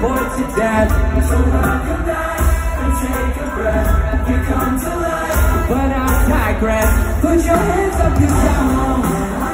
bored to death. So I'll come back and take a breath. You come to life, but I digress. Put your hands up, you sound